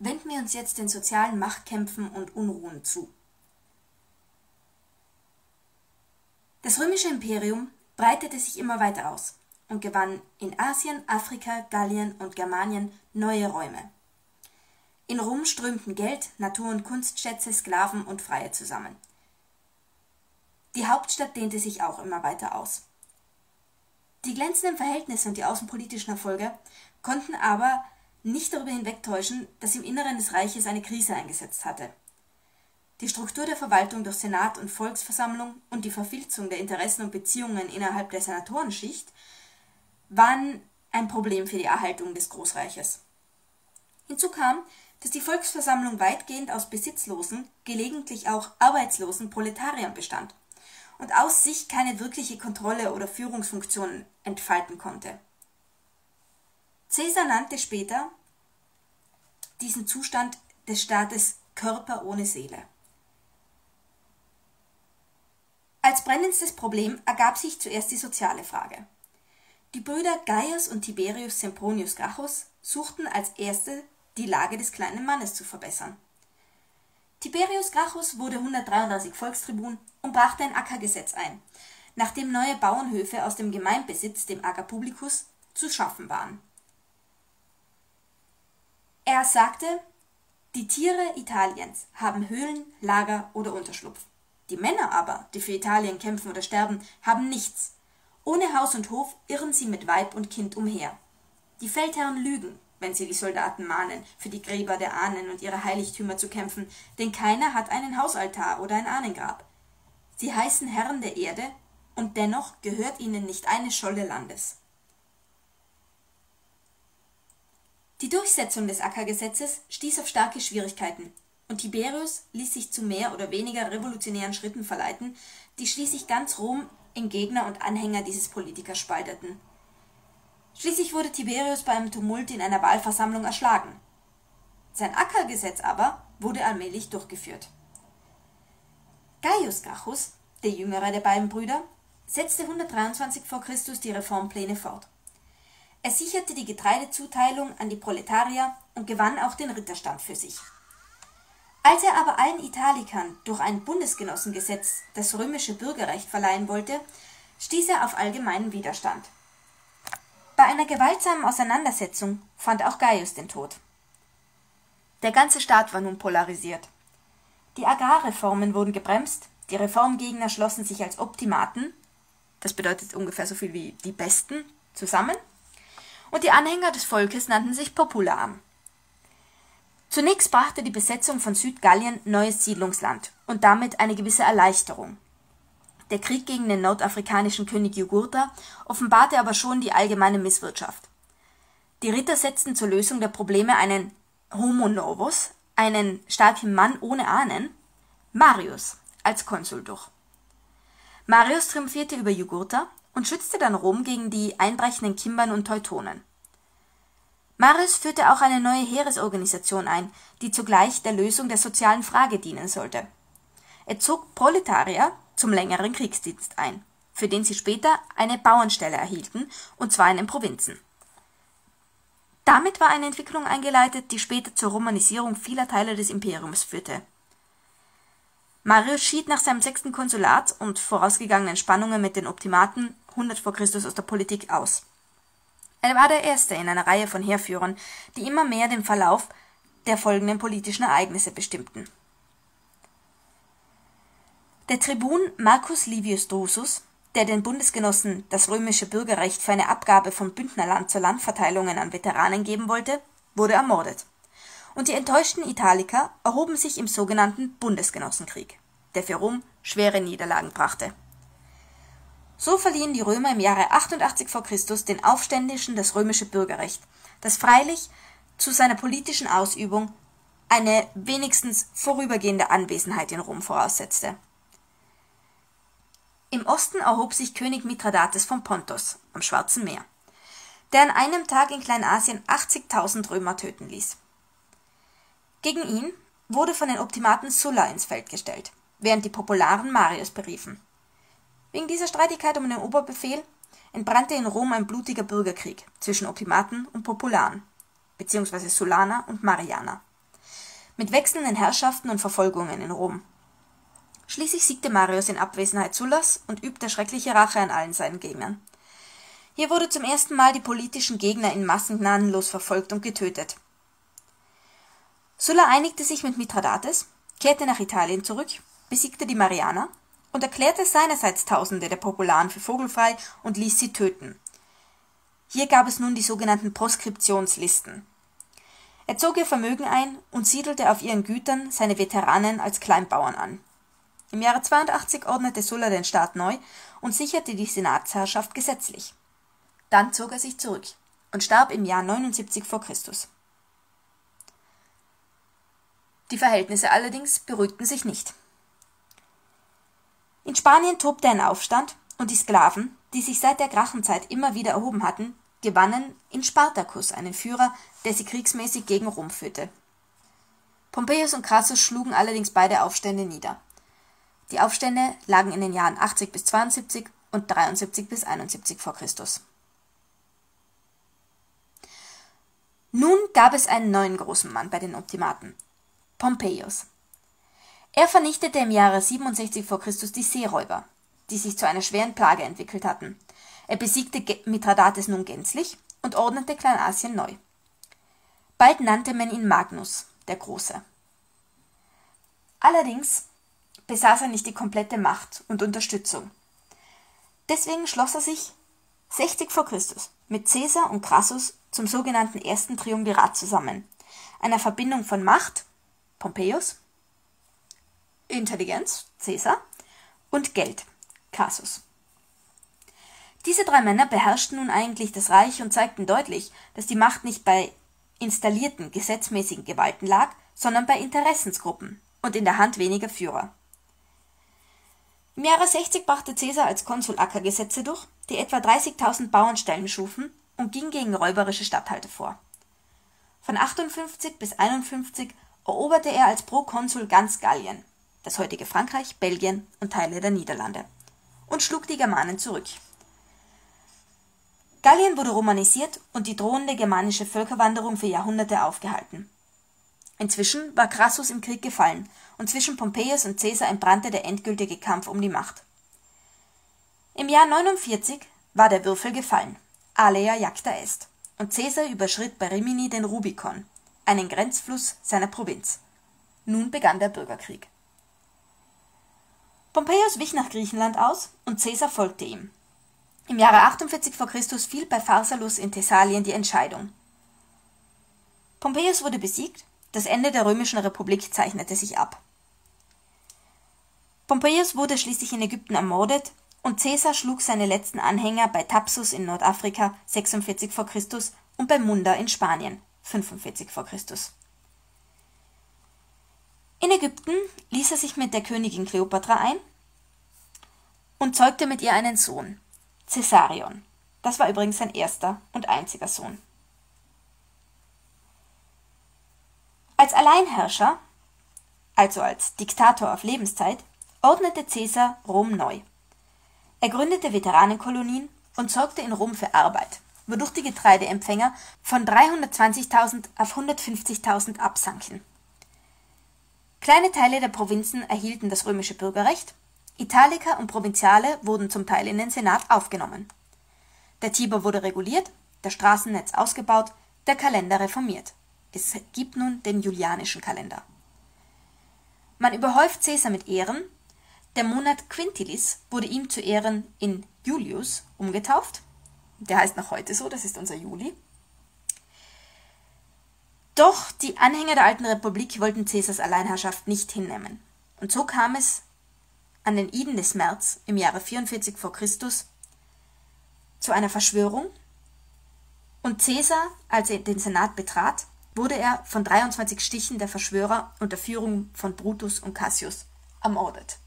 wenden wir uns jetzt den sozialen Machtkämpfen und Unruhen zu. Das römische Imperium breitete sich immer weiter aus und gewann in Asien, Afrika, Gallien und Germanien neue Räume. In Rom strömten Geld, Natur- und Kunstschätze, Sklaven und Freie zusammen. Die Hauptstadt dehnte sich auch immer weiter aus. Die glänzenden Verhältnisse und die außenpolitischen Erfolge konnten aber nicht darüber hinwegtäuschen, dass im Inneren des Reiches eine Krise eingesetzt hatte. Die Struktur der Verwaltung durch Senat und Volksversammlung und die Verfilzung der Interessen und Beziehungen innerhalb der Senatorenschicht waren ein Problem für die Erhaltung des Großreiches. Hinzu kam, dass die Volksversammlung weitgehend aus besitzlosen, gelegentlich auch arbeitslosen Proletariern bestand und aus sich keine wirkliche Kontrolle oder Führungsfunktion entfalten konnte. Caesar nannte später diesen Zustand des Staates Körper ohne Seele. Als brennendstes Problem ergab sich zuerst die soziale Frage. Die Brüder Gaius und Tiberius Sempronius Gracchus suchten als erste die Lage des kleinen Mannes zu verbessern. Tiberius Gracchus wurde 133 Volkstribun und brachte ein Ackergesetz ein, nachdem neue Bauernhöfe aus dem Gemeinbesitz, dem Ager Publicus, zu schaffen waren. Er sagte, die Tiere Italiens haben Höhlen, Lager oder Unterschlupf. Die Männer aber, die für Italien kämpfen oder sterben, haben nichts. Ohne Haus und Hof irren sie mit Weib und Kind umher. Die Feldherren lügen, wenn sie die Soldaten mahnen, für die Gräber der Ahnen und ihre Heiligtümer zu kämpfen, denn keiner hat einen Hausaltar oder ein Ahnengrab. Sie heißen Herren der Erde, und dennoch gehört ihnen nicht eine Scholle Landes. Die Durchsetzung des Ackergesetzes stieß auf starke Schwierigkeiten, und Tiberius ließ sich zu mehr oder weniger revolutionären Schritten verleiten, die schließlich ganz Rom in Gegner und Anhänger dieses Politikers spalteten. Schließlich wurde Tiberius bei einem Tumult in einer Wahlversammlung erschlagen. Sein Ackergesetz aber wurde allmählich durchgeführt. Gaius Gracchus, der jüngere der beiden Brüder, setzte 123 v. Chr. die Reformpläne fort. Er sicherte die Getreidezuteilung an die Proletarier und gewann auch den Ritterstand für sich. Als er aber allen Italikern durch ein Bundesgenossengesetz das römische Bürgerrecht verleihen wollte, stieß er auf allgemeinen Widerstand. Bei einer gewaltsamen Auseinandersetzung fand auch Gaius den Tod. Der ganze Staat war nun polarisiert. Die Agrarreformen wurden gebremst, die Reformgegner schlossen sich als Optimaten, das bedeutet ungefähr so viel wie die Besten, zusammen, und die Anhänger des Volkes nannten sich Popular. Zunächst brachte die Besetzung von Südgallien neues Siedlungsland und damit eine gewisse Erleichterung. Der Krieg gegen den nordafrikanischen König Jugurtha offenbarte aber schon die allgemeine Misswirtschaft. Die Ritter setzten zur Lösung der Probleme einen Homo novus, einen starken Mann ohne Ahnen, Marius, als Konsul durch. Marius triumphierte über Jugurtha und schützte dann Rom gegen die einbrechenden Kimbern und Teutonen. Marius führte auch eine neue Heeresorganisation ein, die zugleich der Lösung der sozialen Frage dienen sollte. Er zog Proletarier zum längeren Kriegsdienst ein, für den sie später eine Bauernstelle erhielten, und zwar in den Provinzen. Damit war eine Entwicklung eingeleitet, die später zur Romanisierung vieler Teile des Imperiums führte. Marius schied nach seinem sechsten Konsulat und vorausgegangenen Spannungen mit den Optimaten 100 v. Chr. aus der Politik aus er war der erste in einer Reihe von Heerführern, die immer mehr den Verlauf der folgenden politischen Ereignisse bestimmten. Der Tribun Marcus Livius Drusus, der den Bundesgenossen das römische Bürgerrecht für eine Abgabe von Bündnerland zur Landverteilungen an Veteranen geben wollte, wurde ermordet. Und die enttäuschten Italiker erhoben sich im sogenannten Bundesgenossenkrieg, der für Rom schwere Niederlagen brachte so verliehen die Römer im Jahre 88 v. Chr. den Aufständischen das römische Bürgerrecht, das freilich zu seiner politischen Ausübung eine wenigstens vorübergehende Anwesenheit in Rom voraussetzte. Im Osten erhob sich König Mithradates von Pontos am Schwarzen Meer, der an einem Tag in Kleinasien 80.000 Römer töten ließ. Gegen ihn wurde von den Optimaten Sulla ins Feld gestellt, während die Popularen Marius beriefen Wegen dieser Streitigkeit um den Oberbefehl entbrannte in Rom ein blutiger Bürgerkrieg zwischen Optimaten und Popularen, beziehungsweise Sullaner und Marianer. mit wechselnden Herrschaften und Verfolgungen in Rom. Schließlich siegte Marius in Abwesenheit Sullas und übte schreckliche Rache an allen seinen Gegnern. Hier wurde zum ersten Mal die politischen Gegner in Massen gnadenlos verfolgt und getötet. Sulla einigte sich mit Mithradates, kehrte nach Italien zurück, besiegte die Marianer und erklärte seinerseits Tausende der Popularen für vogelfrei und ließ sie töten. Hier gab es nun die sogenannten Proskriptionslisten. Er zog ihr Vermögen ein und siedelte auf ihren Gütern seine Veteranen als Kleinbauern an. Im Jahre 82 ordnete Sulla den Staat neu und sicherte die Senatsherrschaft gesetzlich. Dann zog er sich zurück und starb im Jahr 79 vor Christus. Die Verhältnisse allerdings beruhigten sich nicht. In Spanien tobte ein Aufstand und die Sklaven, die sich seit der Grachenzeit immer wieder erhoben hatten, gewannen in Spartacus einen Führer, der sie kriegsmäßig gegen Rom führte. Pompeius und Crassus schlugen allerdings beide Aufstände nieder. Die Aufstände lagen in den Jahren 80 bis 72 und 73 bis 71 vor Christus. Nun gab es einen neuen großen Mann bei den Optimaten, Pompeius. Er vernichtete im Jahre 67 vor Christus die Seeräuber, die sich zu einer schweren Plage entwickelt hatten. Er besiegte Mithradates nun gänzlich und ordnete Kleinasien neu. Bald nannte man ihn Magnus, der Große. Allerdings besaß er nicht die komplette Macht und Unterstützung. Deswegen schloss er sich 60 vor Christus mit Caesar und Crassus zum sogenannten ersten Triumvirat zusammen, einer Verbindung von Macht, Pompeius, Intelligenz, Caesar, und Geld, Casus. Diese drei Männer beherrschten nun eigentlich das Reich und zeigten deutlich, dass die Macht nicht bei installierten gesetzmäßigen Gewalten lag, sondern bei Interessensgruppen und in der Hand weniger Führer. Im Jahre 60 brachte Caesar als Konsul Ackergesetze durch, die etwa 30.000 Bauernstellen schufen und ging gegen räuberische Statthalter vor. Von 58 bis 51 eroberte er als Prokonsul ganz Gallien, das heutige Frankreich, Belgien und Teile der Niederlande, und schlug die Germanen zurück. Gallien wurde romanisiert und die drohende germanische Völkerwanderung für Jahrhunderte aufgehalten. Inzwischen war Crassus im Krieg gefallen und zwischen Pompeius und Caesar entbrannte der endgültige Kampf um die Macht. Im Jahr 49 war der Würfel gefallen, alea jacta est, und Caesar überschritt bei Rimini den Rubikon, einen Grenzfluss seiner Provinz. Nun begann der Bürgerkrieg. Pompeius wich nach Griechenland aus und Caesar folgte ihm. Im Jahre 48 v. Chr. fiel bei Pharsalus in Thessalien die Entscheidung. Pompeius wurde besiegt, das Ende der römischen Republik zeichnete sich ab. Pompeius wurde schließlich in Ägypten ermordet und Caesar schlug seine letzten Anhänger bei Thapsus in Nordafrika 46 v. Chr. und bei Munda in Spanien 45 v. Chr. In Ägypten ließ er sich mit der Königin Kleopatra ein und zeugte mit ihr einen Sohn, Caesarion. Das war übrigens sein erster und einziger Sohn. Als Alleinherrscher, also als Diktator auf Lebenszeit, ordnete Caesar Rom neu. Er gründete Veteranenkolonien und sorgte in Rom für Arbeit, wodurch die Getreideempfänger von 320.000 auf 150.000 absanken. Kleine Teile der Provinzen erhielten das römische Bürgerrecht, Italiker und Provinziale wurden zum Teil in den Senat aufgenommen. Der Tiber wurde reguliert, das Straßennetz ausgebaut, der Kalender reformiert. Es gibt nun den julianischen Kalender. Man überhäuft Caesar mit Ehren. Der Monat Quintilis wurde ihm zu Ehren in Julius umgetauft. Der heißt noch heute so, das ist unser Juli. Doch die Anhänger der alten Republik wollten Caesars Alleinherrschaft nicht hinnehmen. Und so kam es an den Iden des März im Jahre 44 v. Chr. zu einer Verschwörung und Caesar, als er den Senat betrat, wurde er von 23 Stichen der Verschwörer unter Führung von Brutus und Cassius ermordet.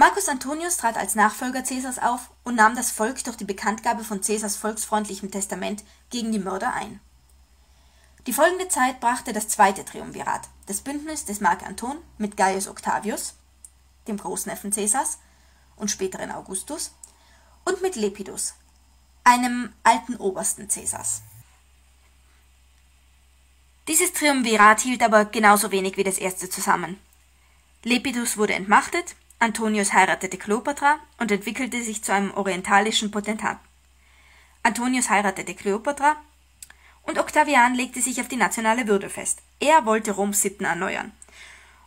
Marcus Antonius trat als Nachfolger Caesars auf und nahm das Volk durch die Bekanntgabe von Caesars volksfreundlichem Testament gegen die Mörder ein. Die folgende Zeit brachte das zweite Triumvirat, das Bündnis des Mark Anton mit Gaius Octavius, dem Großneffen Caesars und späteren Augustus, und mit Lepidus, einem alten Obersten Caesars. Dieses Triumvirat hielt aber genauso wenig wie das erste zusammen. Lepidus wurde entmachtet, Antonius heiratete Kleopatra und entwickelte sich zu einem orientalischen Potentat. Antonius heiratete Kleopatra und Octavian legte sich auf die nationale Würde fest. Er wollte Roms Sitten erneuern.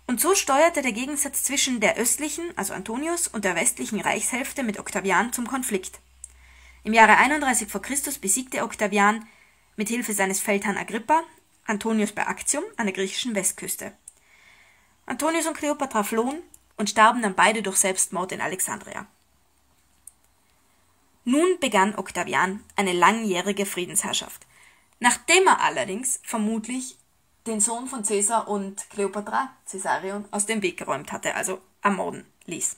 Und so steuerte der Gegensatz zwischen der östlichen, also Antonius, und der westlichen Reichshälfte mit Octavian zum Konflikt. Im Jahre 31 v. Chr. besiegte Octavian mit Hilfe seines Feldherrn Agrippa Antonius bei Actium an der griechischen Westküste. Antonius und Kleopatra flohen und starben dann beide durch Selbstmord in Alexandria. Nun begann Octavian eine langjährige Friedensherrschaft, nachdem er allerdings vermutlich den Sohn von Caesar und Kleopatra, Caesarion, aus dem Weg geräumt hatte, also ermorden ließ.